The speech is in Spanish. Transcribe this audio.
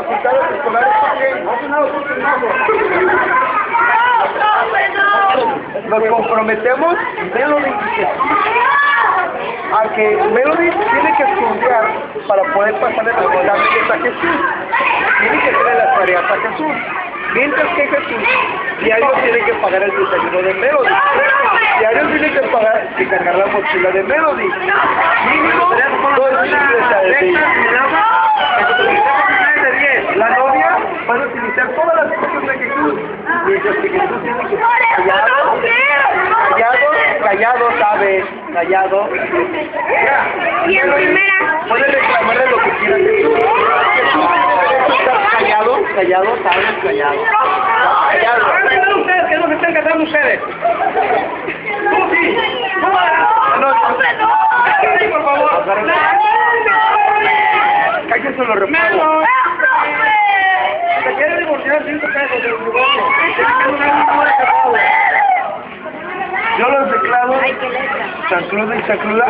escolares también. Nos comprometemos, Melody, a que Melody tiene que estudiar para poder pasar el examen a Jesús. Tiene que hacer las tareas a Jesús. Mientras que Jesús diario tiene que pagar el desayuno de Melody. Diario tiene que pagar que cargar la mochila de Melody. Mínimo todas las cosas de Jesús. Mientras que Jesús tiene que callado, callado, callado, sabe, callado. Y en primera. Reclamarle lo que quiera Jesús. Jesús callado, callado, sabe, callado. Callado. Vengan ustedes, que no se están casando ustedes. Tú sí. Tú No, no, Sí, por favor. Cállese los reparos. Yo los declaro. San y San Cruz